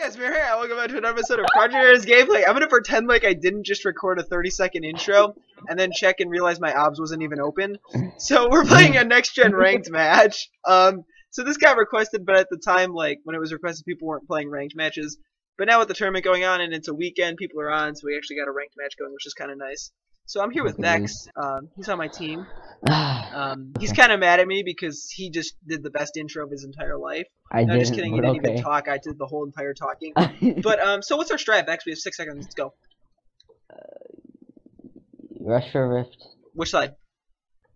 guys, Mary. Welcome back to another episode of Project gameplay. I'm gonna pretend like I didn't just record a 30 second intro and then check and realize my obs wasn't even open. So we're playing a next gen ranked match. Um, so this got requested, but at the time, like when it was requested, people weren't playing ranked matches. But now with the tournament going on and it's a weekend, people are on, so we actually got a ranked match going, which is kind of nice. So I'm here with Okay. Vex. Um, he's on my team. Um, he's kind of mad at me because he just did the best intro of his entire life. No, didn't. just kidding. He didn't even talk. I did the whole entire talking. But um, so what's our strat, Vex? We have six seconds. Let's go. Russia Rift. Which side?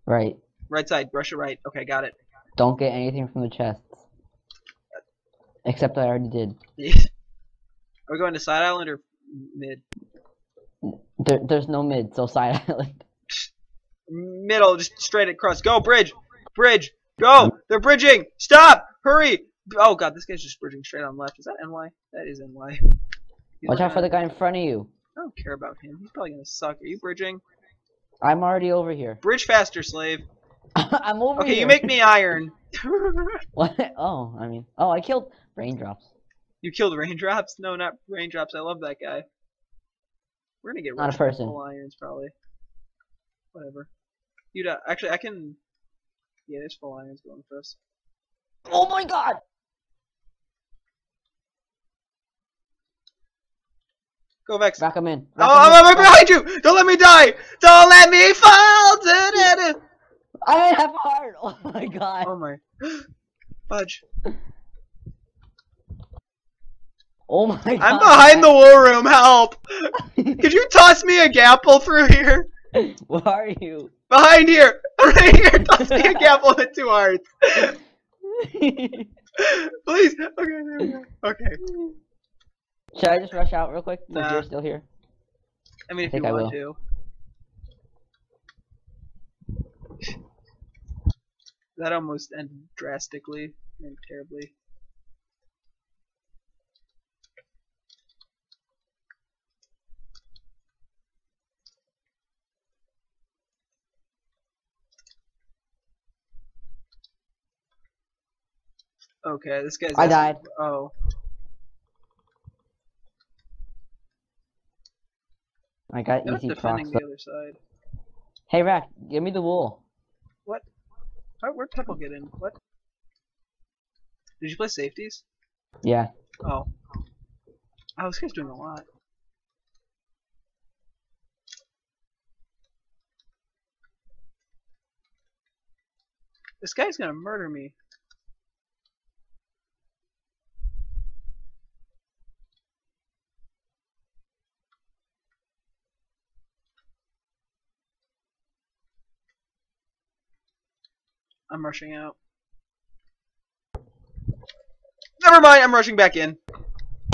Right. Right side. Rush Russia right. Okay, got it. Don't get anything from the chests. Except I already did. Are we going to side island or mid? There, there's no mid, so side island. Middle, just straight across. Go, bridge! Bridge! Go! They're bridging! Stop! Hurry! Oh god, this guy's just bridging straight on left. Is that NY? That is NY. He's Watch out for the guy in front of you. I don't care about him. He's probably gonna suck. Are you bridging? I'm already over here. Bridge faster, slave. I'm over Okay, here. you make me iron. What? Oh, I mean, oh, I killed raindrops. you killed raindrops? No, not raindrops. I love that guy. We're gonna get Not a person. full irons probably. Whatever. You uh, actually I can. Yeah, there's full irons going for us. Oh my god! Go Vex. Back him in. Oh, Back I'm, 'em in. I'm behind you! Don't let me die! Don't let me fall! I didn't have a heart. Oh my god. Oh my. Fudge. Oh my god. I'm behind the war room, help! Could you toss me a gapple through here? Where are you? Behind here! Right here! Toss me a gapple with two hearts! Please! Okay, there we go. Okay. Should I just rush out real quick? Nah. you're still here. I mean, I if think you I want will. to. That almost ended drastically and terribly. Okay, this guy's. I died. Oh, I got not easy defending procs. the other side. Hey Rack, give me the wool. What? How, where'd Pepple get in? What? Did you play safeties? Yeah. Oh. Oh, this guy's doing a lot. This guy's gonna murder me. I'm rushing out. Never mind, I'm rushing back in.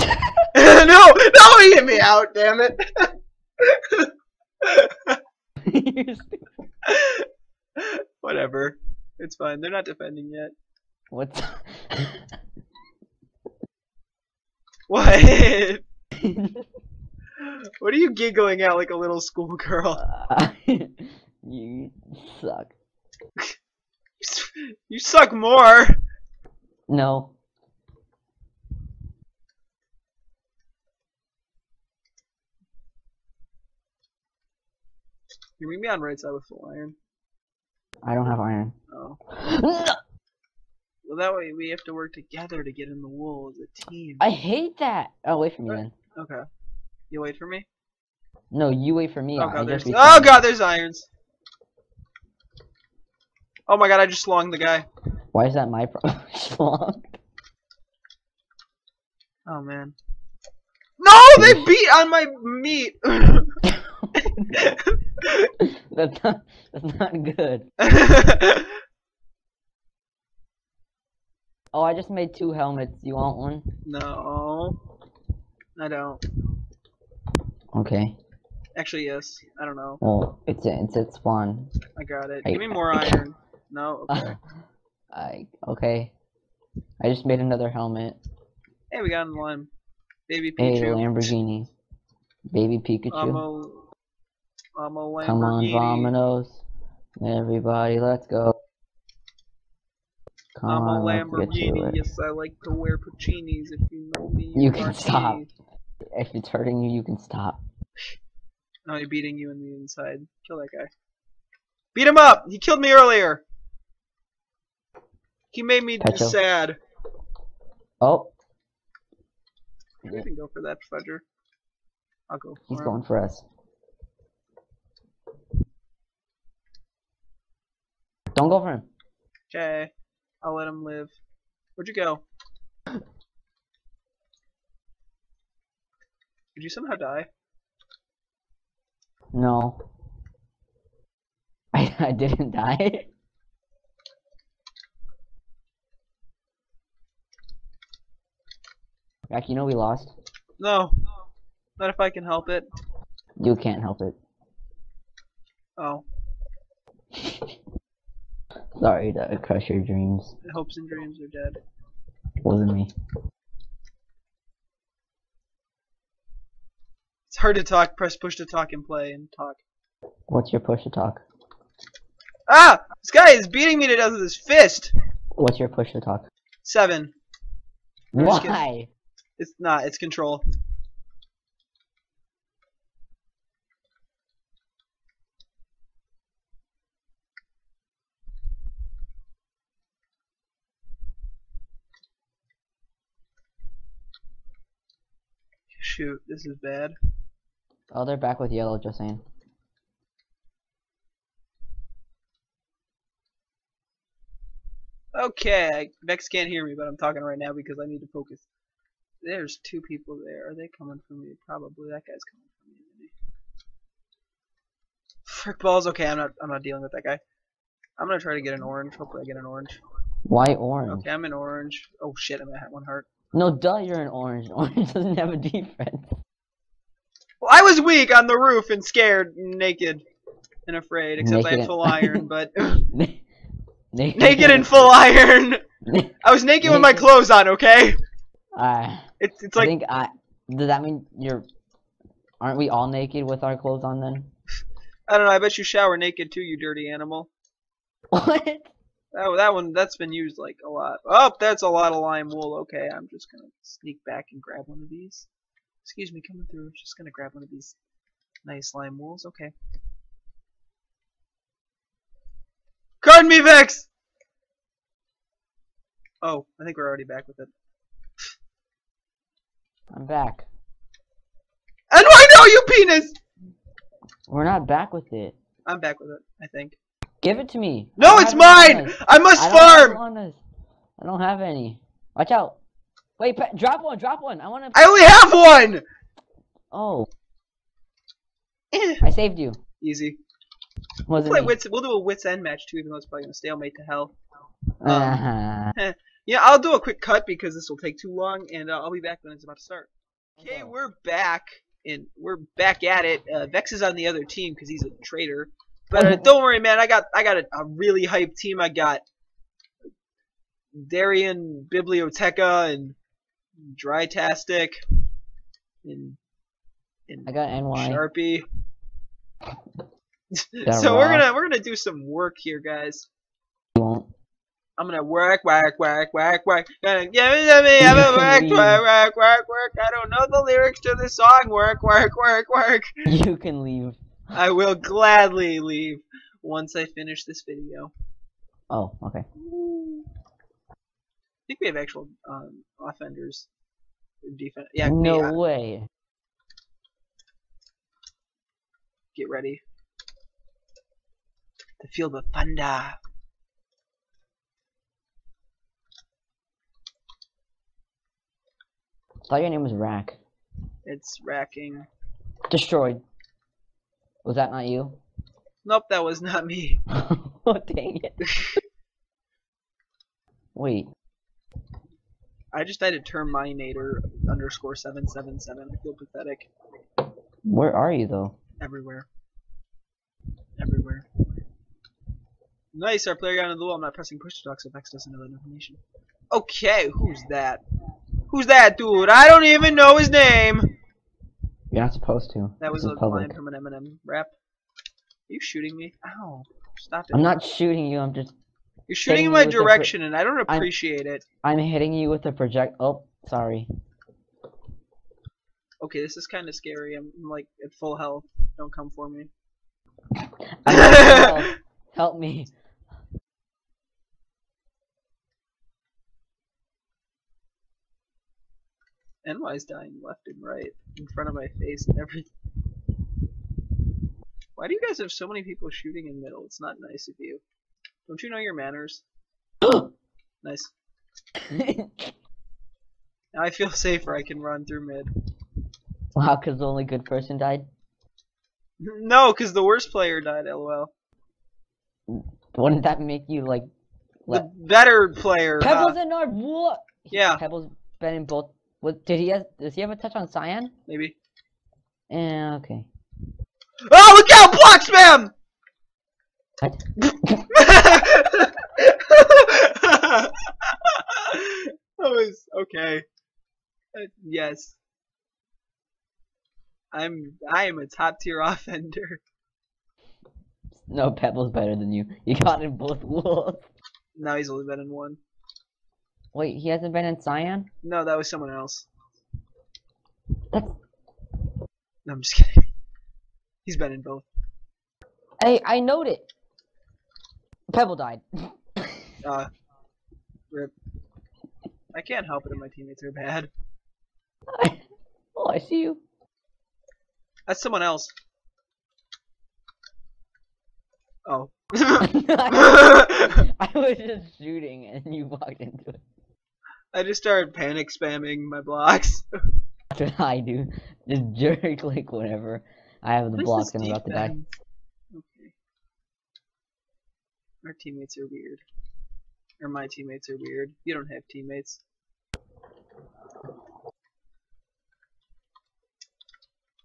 no, no, he hit me out, damn it. Whatever. It's fine. They're not defending yet. What's What? what are you giggling at like a little schoolgirl? you suck. You suck more. No. You meet me on right side with full iron. I don't have iron. Oh. No! Well, that way we have to work together to get in the wool as a team. I hate that. Oh, wait for me then. Okay. You wait for me? No, you wait for me. Oh I god, there's oh god, there's irons. Oh my god, I just slung the guy. Why is that my problem? Schlong. Oh man. No, they beat on my meat. that's not. That's not good. Oh, I just made two helmets. You want one? no, I don't. Okay. Actually, yes. I don't know. Well, it's it's it's spawn. I got it. I- Give me more iron. No. Okay. I okay. I just made another helmet. hey, we got in line. Baby Hey, Lamborghini. Baby Pikachu. I'm a. I'm a Lamborghini. Come on, Vominos. Everybody, let's go. Come I'm a on, to Lamborghini. Yes, I like to wear Puccinis. If you know me, You can stop. If it's hurting you, you can stop. No, he's beating you in the inside. Kill that guy. Beat him up! He killed me earlier! He made me Pecho. sad. Oh, You can go for that fudger. I'll go for he's him. going for us. Don't go for him. Okay. I'll let him live. Where'd you go? Did you somehow die? No. I, I didn't die. Jack, you know we lost. No. Not if I can help it. You can't help it. Oh. Sorry to crush your dreams. Hopes and dreams are dead. Wasn't me. It's hard to talk, press push to talk and play and talk. What's your push to talk? Ah! This guy is beating me to death with his fist! What's your push to talk? Seven. I'm. Why? It's not, it's control. Shoot, this is bad. Oh, they're back with yellow, just saying. Okay, Vex can't hear me, but I'm talking right now because I need to focus. There's two people there. Are they coming for me? Probably. That guy's coming for me. Isn't he? Frick balls. Okay, I'm not. I'm not dealing with that guy. I'm gonna try to get an orange. Hopefully, I get an orange. Why orange? Okay, I'm an orange. Oh shit, I'm at one heart. No, duh, you're an orange. Orange doesn't have a defense. Well, I was weak on the roof and scared, naked, and afraid. Except I Naked had full iron, but naked, naked and full iron. I was naked with my clothes on. Okay. Uh, It's it's I think I. Does that mean you're? Aren't we all naked with our clothes on then? I don't know. I bet you shower naked too, you dirty animal. What? Oh, that one, that's been used like a lot. Oh, that's a lot of lime wool. Okay, I'm just gonna sneak back and grab one of these. Excuse me, coming through. Just gonna grab one of these nice lime wools. Okay. Card me, Vex! Oh, I think we're already back with it. I'm back. And why no, you penis? We're not back with it. I'm back with it, I think. Give it to me. No, it's mine! bananas. I must I have farm! I don't have any. Watch out. Wait, drop one, drop one. I want to. I only have one! Oh, Eh, I saved you. Easy. We'll play wits. We'll do a wits end match too, even though it's probably gonna stalemate to hell. um, Uh-huh. Yeah, I'll do a quick cut because this will take too long, and uh, I'll be back when it's about to start. Okay, we're back, and we're back at it. Uh, Vex is on the other team because he's a traitor. But uh, don't worry, man. I got I got a, a really hyped team. I got Darian Biblioteca and Drytastic and and I got NY. Sharpie. So we're gonna we're gonna do some work here, guys. You won't. I'm gonna work, work, work, work, work. Gonna give it to me, I'm gonna work, work, work, work, work. I don't know the lyrics to the song. Work, work, work, work. You can leave. I will gladly leave once I finish this video. Oh, okay. I think we have actual um, offenders. Defense. Yeah, no me, uh, way. get ready to feel the thunder. Thought your name was Rack. It's racking. Destroyed. Was that not you? Nope, that was not me. oh, dang it. Wait. I just had a Terminator underscore seven seven seven. I feel pathetic. Where are you, though? Everywhere. Everywhere. Nice, our player got into the wall. I'm not pressing push to talk, so Vex doesn't know that information. Okay, who's that? Who's that dude? I don't even know his name! You're not supposed to. That was a public. line from an Eminem rap. Are you shooting me? Ow. Stop it. I'm not shooting you, I'm just You're shooting in my with the pro- direction, and I don't I'm- appreciate it. I'm hitting you with a project. Oh, sorry. Okay, this is kind of scary. I'm, I'm like at full health. Don't come for me. I'm at. Help me. NY's dying left and right in front of my face and everything. Why do you guys have so many people shooting in the middle? It's not nice of you. Don't you know your manners? Nice. Now I feel safer. I can run through mid. wow, because the only good person died. No, because the worst player died. LOL. Wouldn't that make you like? The better player. Pebbles uh, and Nord. What? yeah, Pebbles been in both. What did he have? Does he have a touch on Cyan? maybe. Yeah. Okay. Oh, look out! Block spam! What? that was okay. Uh, yes. I'm I am a top tier offender. No, Pebbles better than you. You got in both wolves. Now he's only been in one. Wait, he hasn't been in Cyan? No, that was someone else. That's... No, I'm just kidding. He's been in both. Hey, I knowed it. Pebble died. Uh, rip. I can't help it if my teammates are bad. oh, I see you. That's someone else. Oh. I was just shooting and you walked into it. I just started panic spamming my blocks. That's what I do. Just jerk click whenever I have the blocks and I'm about to die. Okay. Our teammates are weird. Or my teammates are weird. You don't have teammates.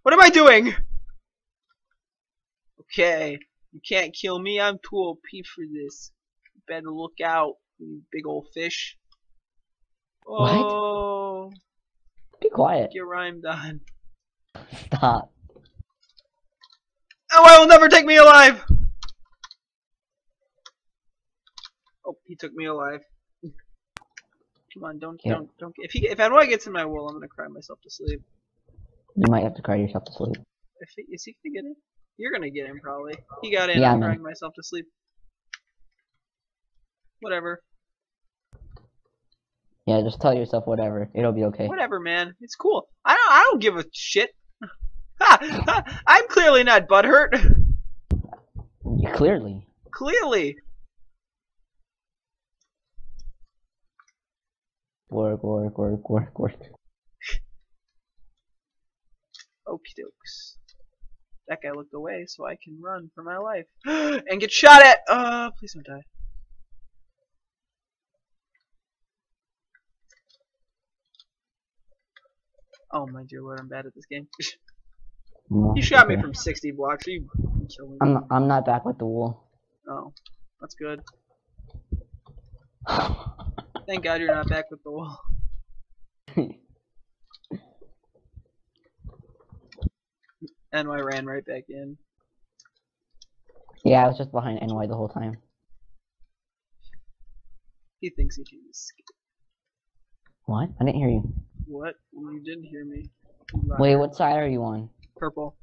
What am I doing? Okay. You can't kill me. I'm too OP for this. You better look out, you big old fish. What? Oh, Be quiet. your rhyme done. Stop. Oh, I will never take me alive! Oh, he took me alive. Come on, don't, Yeah. don't, don't. If he, if Anwar gets in my wool, I'm gonna cry myself to sleep. You might have to cry yourself to sleep. If he, is he gonna get in? You're gonna get in probably. He got in. Yeah, I'm man. crying myself to sleep. Whatever. Yeah, just tell yourself whatever. It'll be okay. Whatever, man. It's cool. I don't. I don't give a shit. I'm clearly not butthurt. Clearly. Clearly. Work, work, work, work, work. Okie dokes. That guy looked away, so I can run for my life. and get shot at! Uh, please don't die. Oh my dear lord, I'm bad at this game. No, you shot me from 60 blocks, are you killing me? I'm I'm not back with the wool. Oh, that's good. Thank god you're not back with the wall. And I ran right back in. yeah, I was just behind NY the whole time. He thinks he can escape. What? I didn't hear you. What? You didn't hear me. Wait, what side are you on? Purple.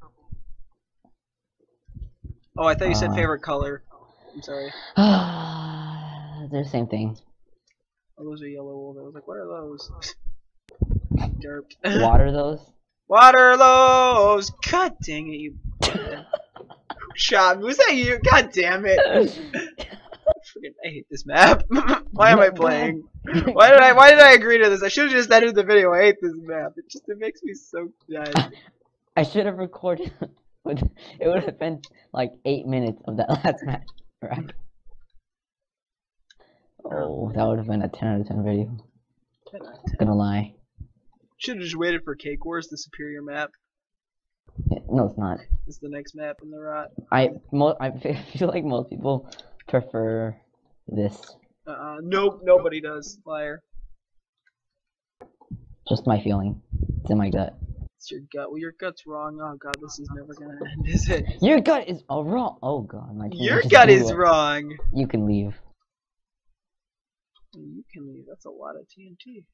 Oh, I thought you said Uh. favorite color. I'm sorry. They're the same thing. Oh, those are yellow wool. I was like, what are those? Derp. Water those? Waterlows! God dang it, you. Shot. Was that you? God damn it. I hate this map. why am I playing? Why did I? Why did I agree to this? I should have just ended the video. I hate this map. It just it makes me so mad. I should have recorded. it would have been like eight minutes of that last match. Right? Oh, that would have been a 10 out of 10 video. Not gonna lie. Should have just waited for Cake Wars, the superior map. Yeah, No, it's not. It's the next map in the rot. I mo- I feel like most people prefer this. Uh, nope, nobody does. Liar. Just my feeling. It's in my gut. It's your gut. Well, your gut's wrong. Oh god, this is never gonna end, is it? Your gut is all wrong. Oh god, my Your gut is up. wrong. You can leave. You can leave. That's a lot of TNT.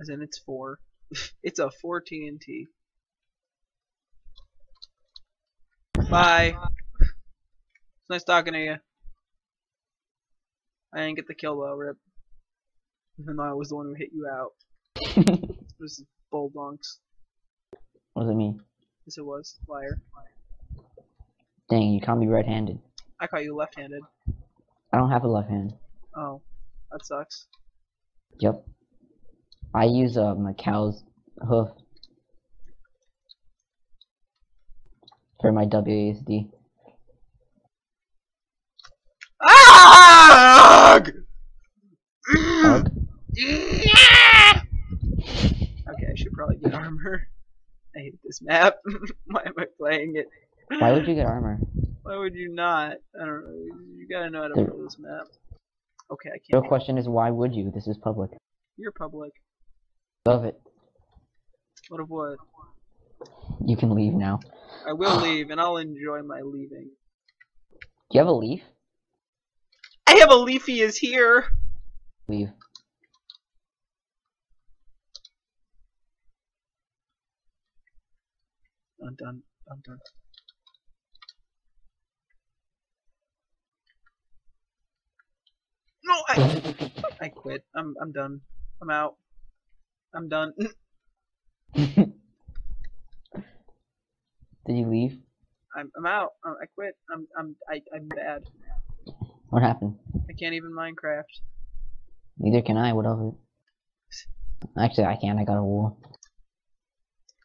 As in, it's four. it's a four TNT. Bye. It's nice talking to you. I didn't get the kill though, Rip. Even though I was the one who hit you out. This is bull donks. what does it mean? Yes, it was. Liar. Dang, you can't be right-handed. I caught you left-handed. I don't have a left hand. Oh, that sucks. Yep. I use uh, my cow's hoof for my WASD. Ah! Hug? Okay, I should probably get armor. I hate this map. Why am I playing it? Why would you get armor? Why would you not? I don't know. You gotta know how to play this map. Okay, I can't. The question is, why would you? This is public. You're public. Love it. What of what? You can leave now. I will leave, and I'll enjoy my leaving. Do you have a leaf? I have a Leafy is here. Leave. I'm done. I'm done. No, I I quit. I'm I'm done. I'm out. I'm done. Did you leave? I'm I'm out. I quit. I'm I'm I, I'm bad. What happened? I can't even Minecraft. Neither can I. What of it? Actually, I can. I got a wool.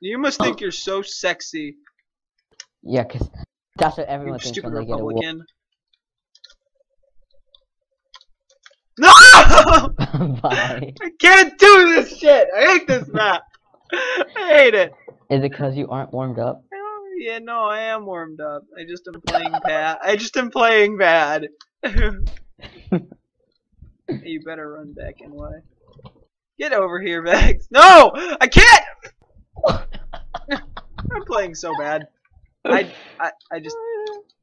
You must think oh. you're so sexy, Yeah, 'cause that's what you everyone thinks stupid when they get a. Republican. No! Bye. I can't do this shit. I hate this map. I hate it. Is it cause you aren't warmed up? Oh, yeah, no, I am warmed up. I just am playing bad. I just am playing bad. you better run back and why? Get over here, Vex. No, I can't. I'm playing so bad. I, I, I just,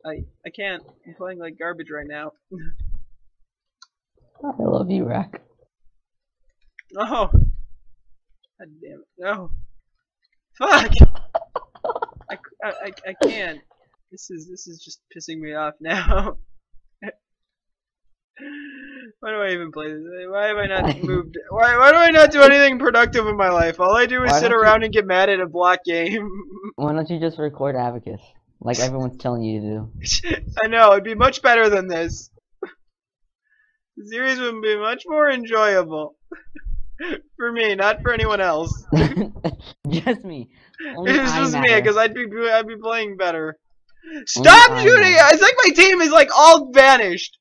I, I can't. I'm playing like garbage right now. I love you, Rack. No. God damn it. No. Fuck. I, I, I, I can't. This is this is just pissing me off now. why do I even play this? Why have I not moved? Why why do I not do anything productive in my life? All I do is Why sit don't you- around and get mad at a block game. Why don't you just record Abacus? Like everyone's telling you to do. I know it'd be much better than this. The series would be much more enjoyable for me, not for anyone else. just me. Only It's I just me, because I'd be I'd be playing better. Stop shooting! It's like my team is like all vanished.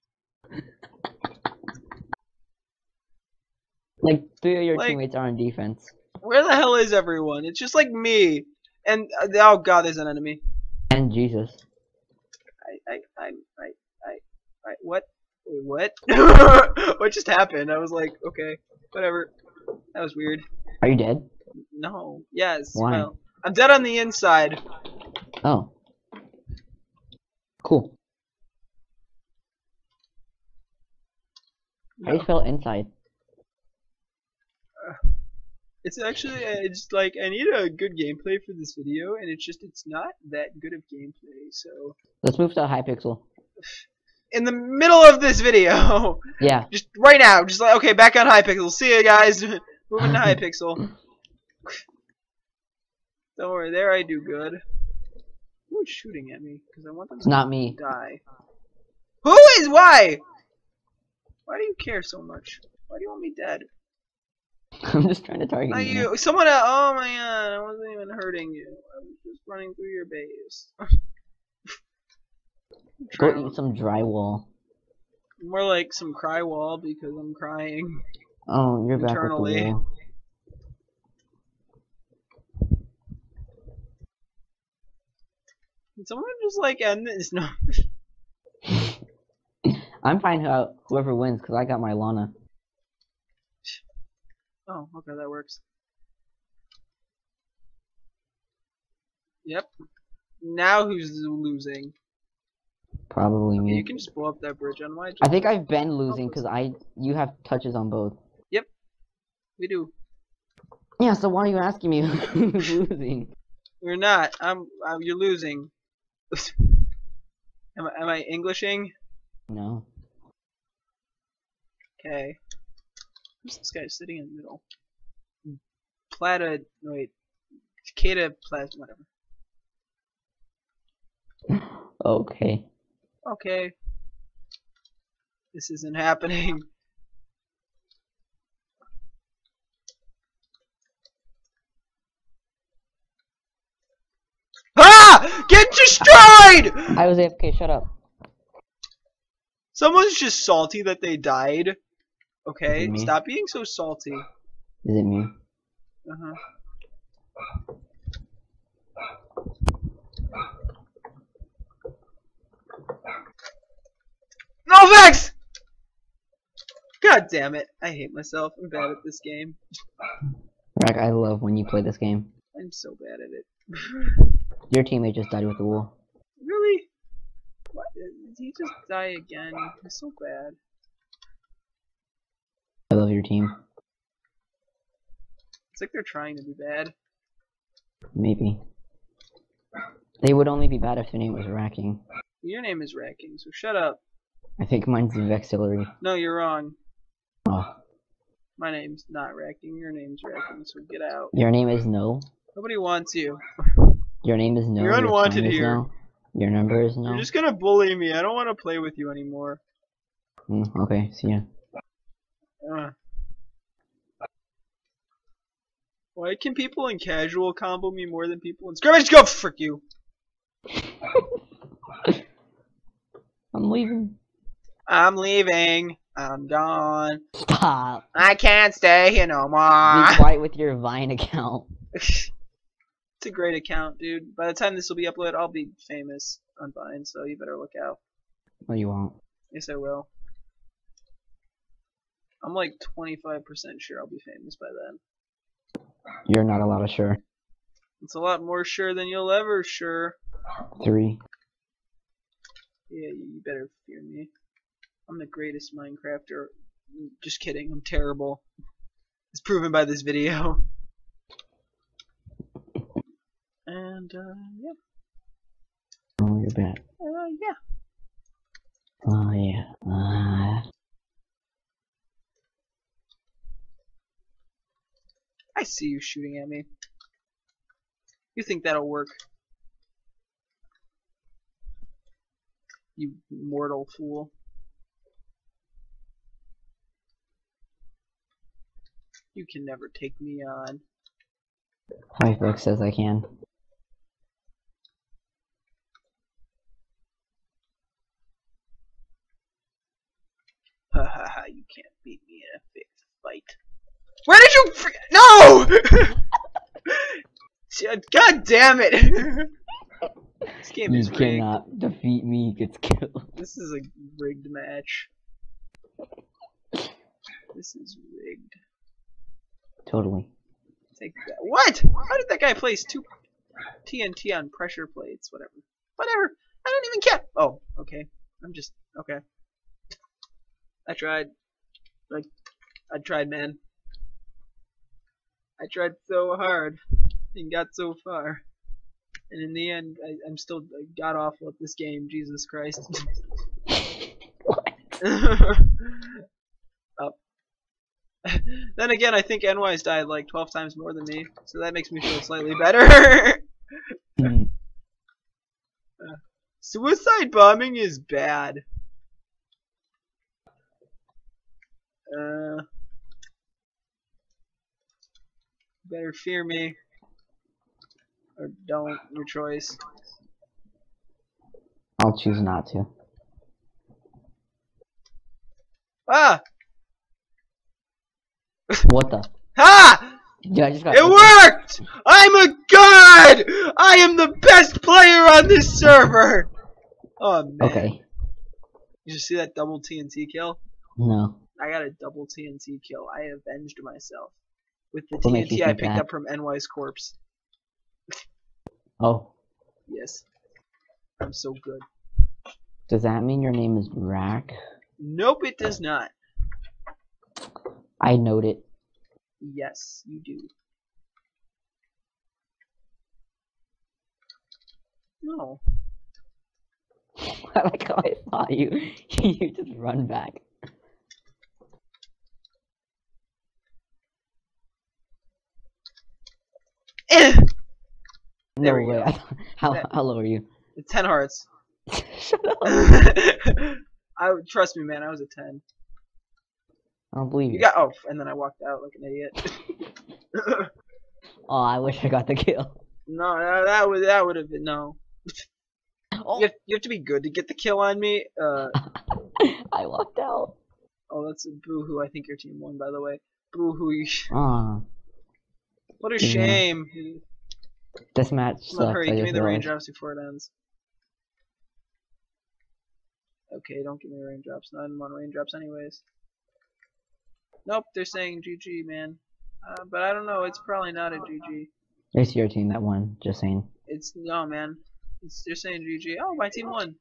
Like three of your Like- teammates are on defense. Where the hell is everyone? It's just like me. And uh, oh god, there's an enemy. And Jesus. I I I I I, I what? Wait, what? what just happened? I was like, okay, whatever. That was weird. Are you dead? No. Yes. Why? Well, I'm dead on the inside. Oh. Cool. How do you spell inside? It's actually uh, it's like I need a good gameplay for this video, and it's just it's not that good of gameplay. So Let's move to Hypixel. in the middle of this video, Yeah. just right now, just like okay, back on Hypixel. See you guys. Moving to Hypixel. Don't worry, there I do good. Who's shooting at me? Because I want them It's to not me. die. Who is why? Why do you care so much? Why do you want me dead? I'm just trying to target Not you. you. Someone else. Oh my god, I wasn't even hurting you. I was just running through your base. Go eat some drywall. More like some cry wall because I'm crying. Oh, you're back with the wall. Can someone just like end this? No. I'm fine how whoever wins because I got my Lana. Oh, okay, that works. Yep. Now who's losing? Probably me. You can just blow up that bridge on why? I think I've been losing oh, because I you have touches on both. Yep, we do. Yeah, so why are you asking me who's losing? We're not. I'm. I'm you're losing. am, I, am I Englishing? No. Okay. Who's this guy sitting in the middle? Plata. No, wait. Cicada Plasma. Whatever. Okay. Okay. This isn't happening. Ah! Get destroyed! I was AFK. Shut up. Someone's just salty that they died. Okay, stop being so salty. Is it me? Uh-huh. No Vex! God damn it. I hate myself. I'm bad at this game. Rack, I love when you play this game. I'm so bad at it. Your teammate just died with the wall. really? What? Did he just die again? He's so bad. I love your team. It's like they're trying to be bad. Maybe. They would only be bad if their name was Racking. Your name is Racking, so shut up. I think mine's Vexilarry. No, you're wrong. Oh. My name's not Racking. Your name's Racking, so get out. Your name is No? Nobody wants you. Your name is No? You're your unwanted is here. No? Your number is No? You're just gonna bully me. I don't want to play with you anymore. Mm, okay, see ya. Ugh. Why can people in casual combo me more than people in scrimmage? Go frick you. I'm leaving. I'm leaving. I'm gone. Stop. I can't stay here no Be more. quiet with your Vine account. it's a great account, dude. By the time this will be uploaded, I'll be famous on Vine, so you better look out. No, you won't. Yes, I will. I'm like 25% sure I'll be famous by then. You're not a lot of sure. It's a lot more sure than you'll ever sure. Three. Yeah, you better fear me. I'm the greatest Minecrafter. Just kidding, I'm terrible. It's proven by this video. And, uh, yeah. Oh, you're bad. Uh, yeah. Oh, yeah. Uh, I see you shooting at me. You think that'll work? You mortal fool. You can never take me on. Hyflux says I can. Ha ha ha, you can't beat me in a fixed fight. Where did you No! God damn it! this game You is rigged. cannot defeat me, gets killed. This is a rigged match. This is rigged. Totally. Take that. What? How did that guy place two TNT on pressure plates? Whatever. Whatever. I don't even care. Oh, okay. I'm just okay. I tried. Like, I tried, man. I tried so hard and got so far. And in the end, I, I'm still god awful at this game. Jesus Christ. Up. then again, I think NY's died like 12 times more than me, so that makes me feel slightly better. Hmm. Suicide bombing is bad. Uh, better fear me. Or don't, your choice. I'll choose not to. Ah! What the? Ha! Yeah, I just got. It worked! I'm a god! I am the best player on this server! Oh man. Okay. You just see that double TNT kill? No. I got a double TNT kill. I avenged myself. With the you TNT I think picked that? up from NY's corpse. Oh. Yes. I'm so good. Does that mean your name is Rack? Nope, it does not. I note it. Yes, you do. No. I like how I saw you. you just run back. No There we way. go. How That- how low are you? Ten hearts. Shut up. I trust me, man. I was a ten. I don't believe You you. got oh, and then I walked out like an idiot. Oh, I wish I got the kill. no, that, that would that would have been no. Oh, You have, you have to be good to get the kill on me. Uh, I walked out. oh, that's a boo hoo. I think your team won, by the way. Boo hoo. What a Yeah. shame. this match sucks. hurry, I give me the realized. raindrops before it ends. Okay, don't give me raindrops. No, I didn't want raindrops anyways. Nope, they're saying GG, man. Uh, but I don't know. It's probably not a GG. It's your team that won. Just saying. It's no, man. It's, they're saying GG. Oh, my team won.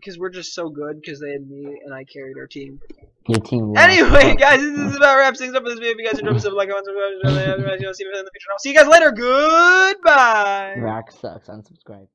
Because we're just so good. Because they had me and I carried our team. Your team. Anyway, guys, this is about wraps things up for this video. If you guys enjoyed this, like, comment, subscribe, see you in the future. I'll see you guys later. Goodbye. Rack sucks. Unsubscribe.